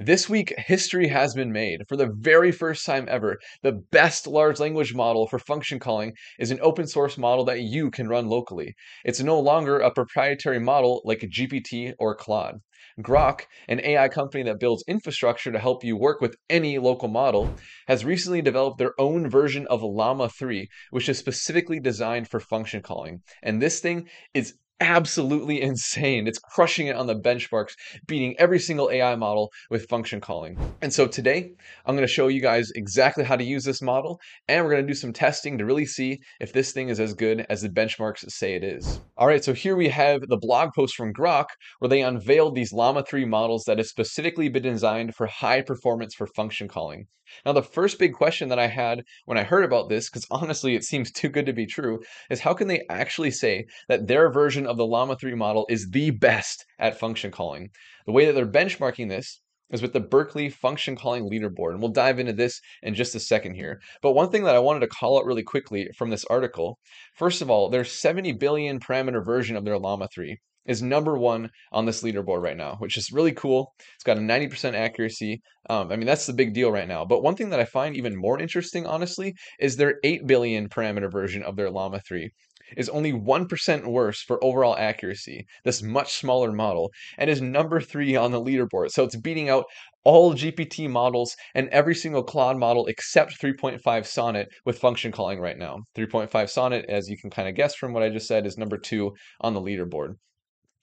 This week, history has been made. For the very first time ever, the best large language model for function calling is an open source model that you can run locally. It's no longer a proprietary model like GPT or Claude. Groq, an AI company that builds infrastructure to help you work with any local model, has recently developed their own version of Llama 3, which is specifically designed for function calling. And this thing is absolutely insane. It's crushing it on the benchmarks, beating every single AI model with function calling. And so today, I'm going to show you guys exactly how to use this model, and we're going to do some testing to really see if this thing is as good as the benchmarks say it is. All right, so here we have the blog post from Groq, where they unveiled these Llama 3 models that have specifically been designed for high performance for function calling. Now, the first big question that I had when I heard about this, because honestly it seems too good to be true, is how can they actually say that their version of the Llama 3 model is the best at function calling? The way that they're benchmarking this is with the Berkeley function calling leaderboard. And we'll dive into this in just a second here. But one thing that I wanted to call out really quickly from this article first of all, their 70 billion parameter version of their Llama 3 is number one on this leaderboard right now, which is really cool. It's got a 90% accuracy. Um, I mean, that's the big deal right now. But one thing that I find even more interesting, honestly, is their 8 billion parameter version of their Llama 3 is only 1% worse for overall accuracy, this much smaller model, and is number three on the leaderboard. So it's beating out all GPT models and every single Claude model except 3.5 Sonnet with function calling right now. 3.5 Sonnet, as you can kind of guess from what I just said, is number two on the leaderboard.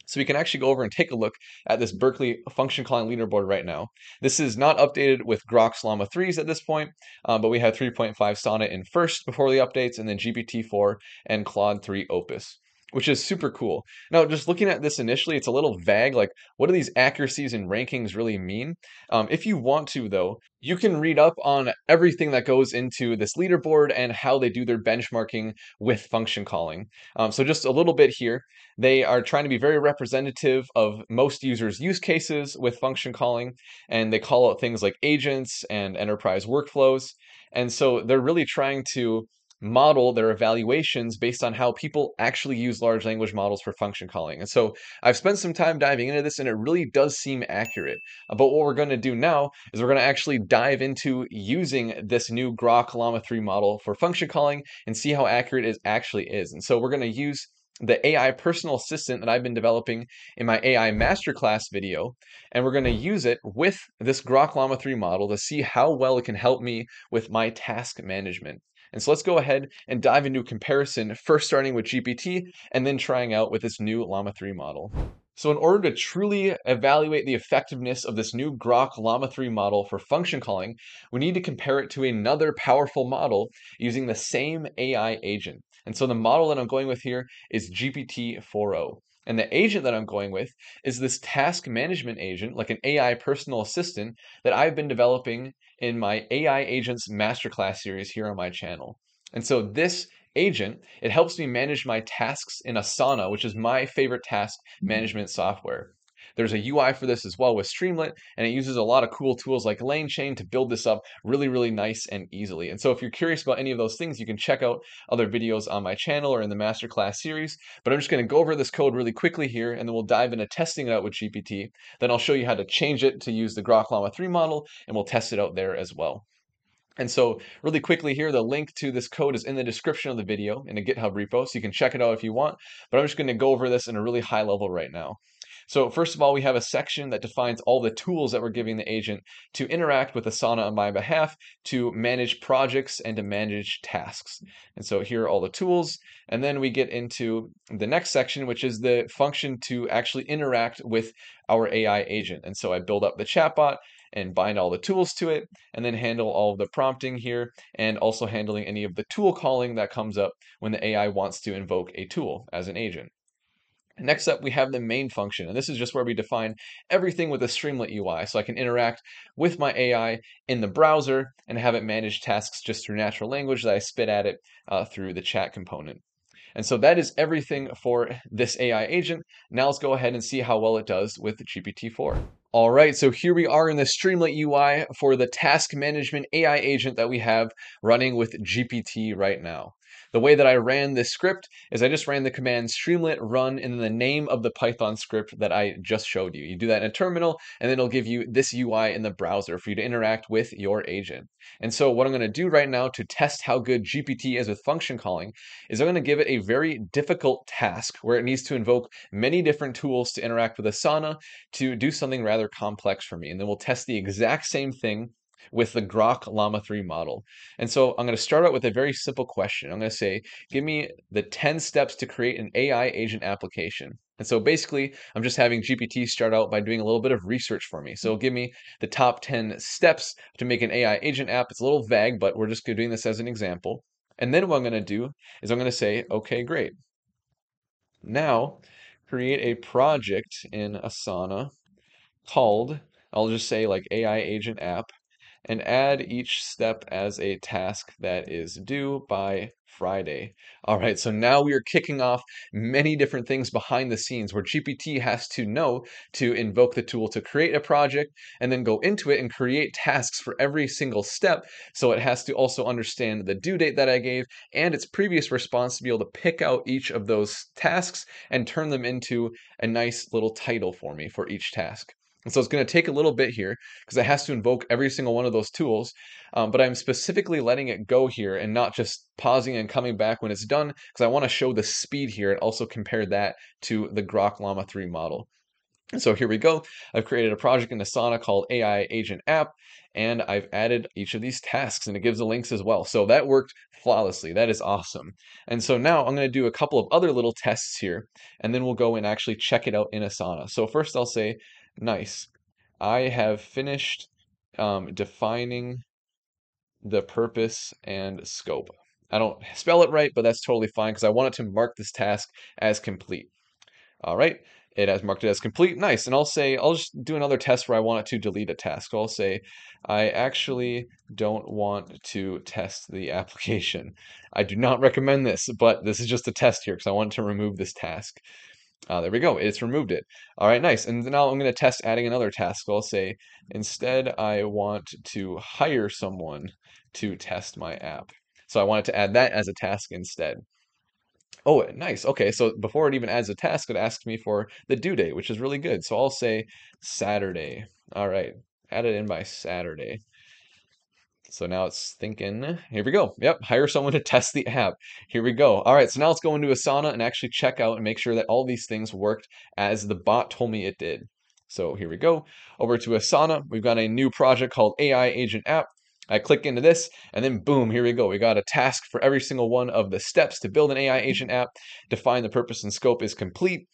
So we can actually go over and take a look at this Berkeley function calling leaderboard right now. This is not updated with Groq's Llama 3s at this point, uh, but we have 3.5 Sonnet in first before the updates, and then GPT-4 and Claude 3 Opus which is super cool. Now, just looking at this initially, it's a little vague. Like, what do these accuracies and rankings really mean? Um, if you want to, though, you can read up on everything that goes into this leaderboard and how they do their benchmarking with function calling. Um, so, just a little bit here. They are trying to be very representative of most users' use cases with function calling, and they call out things like agents and enterprise workflows. And so, they're really trying to model their evaluations based on how people actually use large language models for function calling. And so I've spent some time diving into this and it really does seem accurate. But what we're going to do now is we're going to actually dive into using this new Groq Llama 3 model for function calling and see how accurate it actually is. And so we're going to use the AI personal assistant that I've been developing in my AI masterclass video. And we're going to use it with this Groq Llama 3 model to see how well it can help me with my task management. And so let's go ahead and dive into a comparison, first starting with GPT and then trying out with this new Llama 3 model. So in order to truly evaluate the effectiveness of this new Groq Llama 3 model for function calling, we need to compare it to another powerful model using the same AI agent. And so the model that I'm going with here is GPT-4o. And the agent that I'm going with is this task management agent, like an AI personal assistant that I've been developing in my AI Agents Masterclass series here on my channel. And so this agent, it helps me manage my tasks in Asana, which is my favorite task management software. There's a UI for this as well with Streamlit, and it uses a lot of cool tools like LangChain to build this up really, really nice and easily. And so if you're curious about any of those things, you can check out other videos on my channel or in the masterclass series. But I'm just going to go over this code really quickly here, and then we'll dive into testing it out with GPT. Then I'll show you how to change it to use the Groq Llama 3 model, and we'll test it out there as well. And so really quickly here, the link to this code is in the description of the video in a GitHub repo, so you can check it out if you want. But I'm just going to go over this in a really high level right now. So first of all, we have a section that defines all the tools that we're giving the agent to interact with Asana on my behalf, to manage projects and to manage tasks. And so here are all the tools. And then we get into the next section, which is the function to actually interact with our AI agent. And so I build up the chatbot and bind all the tools to it, and then handle all of the prompting here, and also handling any of the tool calling that comes up when the AI wants to invoke a tool as an agent. Next up, we have the main function, and this is just where we define everything with the Streamlit UI. So I can interact with my AI in the browser and have it manage tasks just through natural language that I spit at it uh, through the chat component. And so that is everything for this AI agent. Now let's go ahead and see how well it does with GPT-4. All right, so here we are in the Streamlit UI for the task management AI agent that we have running with GPT right now. The way that I ran this script is I just ran the command streamlit run in the name of the Python script that I just showed you. You do that in a terminal, and then it'll give you this UI in the browser for you to interact with your agent. And so what I'm going to do right now to test how good GPT is with function calling is I'm going to give it a very difficult task where it needs to invoke many different tools to interact with Asana to do something rather complex for me. And then we'll test the exact same thing with the Groq Llama 3 model. And so I'm going to start out with a very simple question. I'm going to say, give me the 10 steps to create an AI agent application. And so basically, I'm just having GPT start out by doing a little bit of research for me. So give me the top 10 steps to make an AI agent app. It's a little vague, but we're just doing this as an example. And then what I'm going to do is I'm going to say, okay, great. Now, create a project in Asana called, I'll just say like AI agent app and add each step as a task that is due by Friday. All right, so now we are kicking off many different things behind the scenes where GPT has to know to invoke the tool to create a project and then go into it and create tasks for every single step. So it has to also understand the due date that I gave and its previous response to be able to pick out each of those tasks and turn them into a nice little title for me for each task. And so it's going to take a little bit here because it has to invoke every single one of those tools. Um, but I'm specifically letting it go here and not just pausing and coming back when it's done because I want to show the speed here and also compare that to the Groq Llama 3 model. So here we go. I've created a project in Asana called AI Agent App, and I've added each of these tasks, and it gives the links as well. So that worked flawlessly. That is awesome. And so now I'm going to do a couple of other little tests here, and then we'll go and actually check it out in Asana. So first I'll say Nice. I have finished um, defining the purpose and scope. I don't spell it right, but that's totally fine because I wanted to mark this task as complete. All right, it has marked it as complete. Nice. And I'll say, I'll just do another test where I want it to delete a task. I'll say, I actually don't want to test the application. I do not recommend this, but this is just a test here because I want to remove this task. Uh, there we go. It's removed it. All right, nice. And now I'm going to test adding another task. I'll say, instead, I want to hire someone to test my app. So I wanted to add that as a task instead. Oh, nice. Okay, so before it even adds a task, it asks me for the due date, which is really good. So I'll say Saturday. All right, add it in by Saturday. So now it's thinking, here we go. Yep, hire someone to test the app. Here we go. All right, so now let's go into Asana and actually check out and make sure that all these things worked as the bot told me it did. So here we go. Over to Asana, we've got a new project called AI Agent App. I click into this, and then boom, here we go. We got a task for every single one of the steps to build an AI agent app. Define the purpose and scope is complete.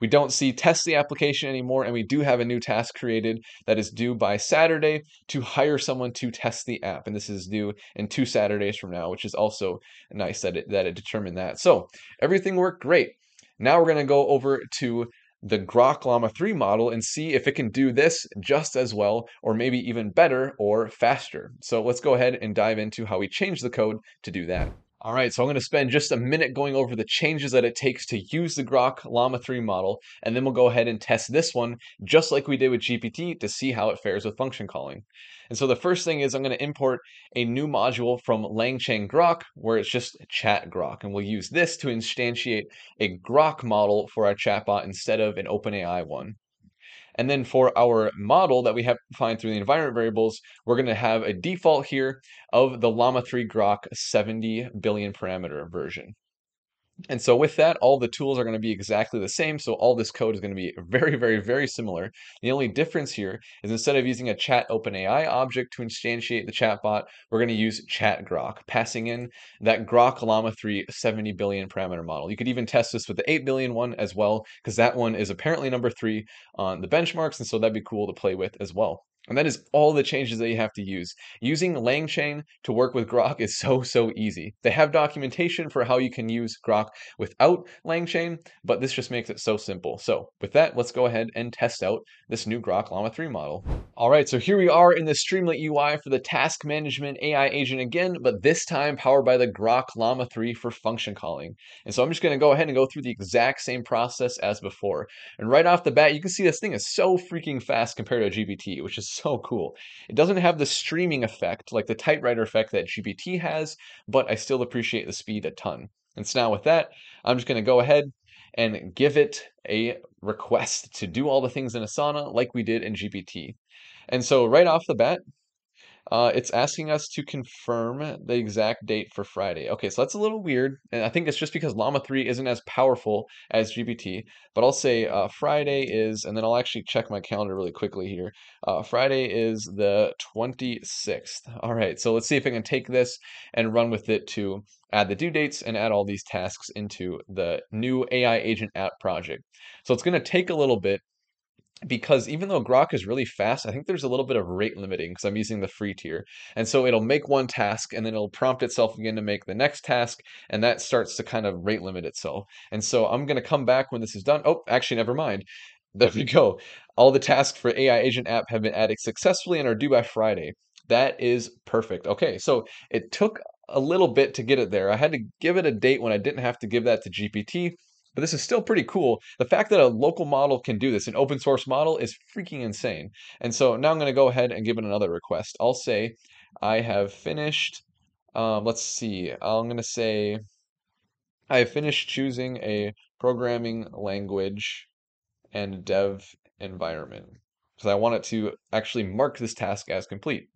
We don't see test the application anymore, and we do have a new task created that is due by Saturday to hire someone to test the app. And this is due in two Saturdays from now, which is also nice that it, that it determined that. So everything worked great. Now we're going to go over to the Groq Llama 3 model and see if it can do this just as well, or maybe even better or faster. So let's go ahead and dive into how we change the code to do that. All right, so I'm going to spend just a minute going over the changes that it takes to use the Groq Llama 3 model, and then we'll go ahead and test this one just like we did with GPT to see how it fares with function calling. And so the first thing is I'm going to import a new module from LangChain Groq, where it's just chat Groq, and we'll use this to instantiate a Groq model for our chatbot instead of an OpenAI one. And then for our model that we have defined through the environment variables, we're going to have a default here of the Llama 3 Groq 70 billion parameter version. And so with that, all the tools are going to be exactly the same. So all this code is going to be very, very, very similar. The only difference here is instead of using a chat OpenAI object to instantiate the chatbot, we're going to use chat Groq, passing in that Groq Llama 3 70 billion parameter model. You could even test this with the 8 billion one as well, because that one is apparently number three on the benchmarks. And so that'd be cool to play with as well. And that is all the changes that you have to use. Using LangChain to work with Groq is so, so easy. They have documentation for how you can use Groq without LangChain, but this just makes it so simple. So with that, let's go ahead and test out this new Groq Llama 3 model. All right, so here we are in the Streamlit UI for the task management AI agent again, but this time powered by the Groq Llama 3 for function calling. And so I'm just gonna go ahead and go through the exact same process as before. And right off the bat, you can see this thing is so freaking fast compared to GPT, which is so cool. It doesn't have the streaming effect, like the typewriter effect that GPT has, but I still appreciate the speed a ton. And so now with that, I'm just going to go ahead and give it a request to do all the things in Asana like we did in GPT. And so right off the bat, uh, it's asking us to confirm the exact date for Friday. Okay, so that's a little weird, and I think it's just because Llama 3 isn't as powerful as GPT, but I'll say uh, Friday is, and then I'll actually check my calendar really quickly here. Uh, Friday is the 26th. All right, so let's see if I can take this and run with it to add the due dates and add all these tasks into the new AI agent app project. So it's going to take a little bit because even though Groq is really fast, I think there's a little bit of rate limiting because I'm using the free tier. And so it'll make one task and then it'll prompt itself again to make the next task, and that starts to kind of rate limit itself. And so I'm going to come back when this is done. Oh, actually, never mind. There we go. All the tasks for AI Agent app have been added successfully and are due by Friday. That is perfect. Okay, so it took a little bit to get it there. I had to give it a date when I didn't have to give that to GPT but this is still pretty cool. The fact that a local model can do this, an open source model, is freaking insane. And so now I'm going to go ahead and give it another request. I'll say I have finished, um, let's see, I'm going to say I have finished choosing a programming language and dev environment because I want it to actually mark this task as complete.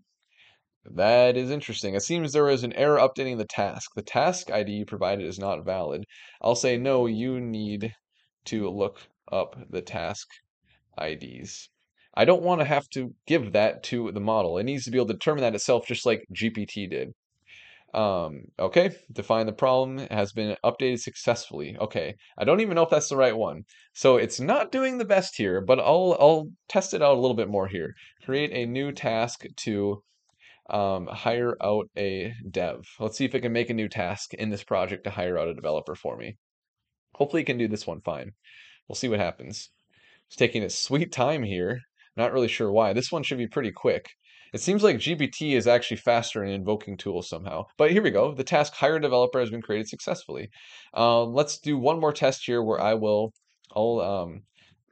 That is interesting. It seems there is an error updating the task. The task ID you provided is not valid. I'll say, no, you need to look up the task IDs. I don't want to have to give that to the model. It needs to be able to determine that itself just like GPT did. Um, okay, define the problem has been updated successfully. Okay, I don't even know if that's the right one. So it's not doing the best here, but I'll, I'll test it out a little bit more here. Create a new task to um, hire out a dev. Let's see if it can make a new task in this project to hire out a developer for me. Hopefully it can do this one fine. We'll see what happens. It's taking its sweet time here. Not really sure why. This one should be pretty quick. It seems like GPT is actually faster in invoking tools somehow. But here we go. The task hire developer has been created successfully. Um, let's do one more test here where I will I'll um,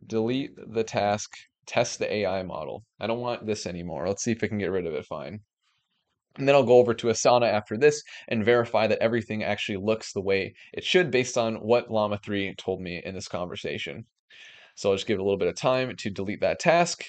delete the task, test the AI model. I don't want this anymore. Let's see if I can get rid of it fine. And then I'll go over to Asana after this and verify that everything actually looks the way it should based on what Llama 3 told me in this conversation. So I'll just give it a little bit of time to delete that task,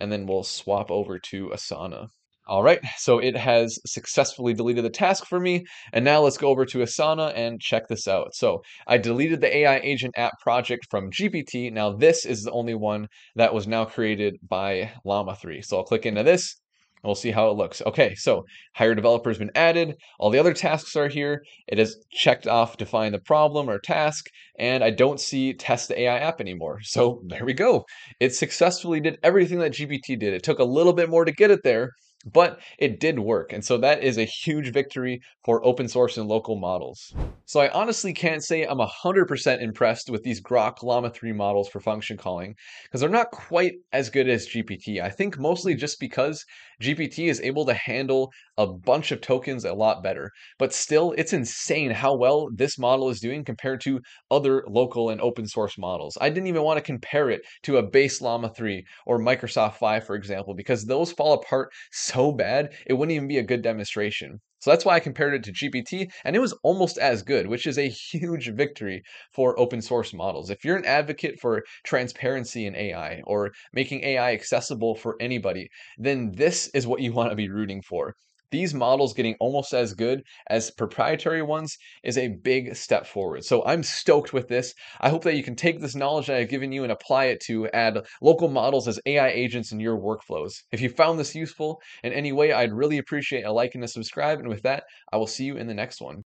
and then we'll swap over to Asana. All right, so it has successfully deleted the task for me. And now let's go over to Asana and check this out. So I deleted the AI agent app project from GPT. Now this is the only one that was now created by Llama 3. So I'll click into this We'll see how it looks. Okay, so hire developer has been added. All the other tasks are here. It has checked off define the problem or task, and I don't see test the AI app anymore. So there we go. It successfully did everything that GPT did. It took a little bit more to get it there, but it did work. And so that is a huge victory for open source and local models. So I honestly can't say I'm 100% impressed with these Groq Llama 3 models for function calling because they're not quite as good as GPT. I think mostly just because GPT is able to handle a bunch of tokens a lot better. But still, it's insane how well this model is doing compared to other local and open source models. I didn't even want to compare it to a base Llama 3 or Microsoft Phi, for example, because those fall apart so bad, it wouldn't even be a good demonstration. So that's why I compared it to GPT, and it was almost as good, which is a huge victory for open source models. If you're an advocate for transparency in AI or making AI accessible for anybody, then this is what you want to be rooting for these models getting almost as good as proprietary ones is a big step forward. So I'm stoked with this. I hope that you can take this knowledge that I've given you and apply it to add local models as AI agents in your workflows. If you found this useful in any way, I'd really appreciate a like and a subscribe. And with that, I will see you in the next one.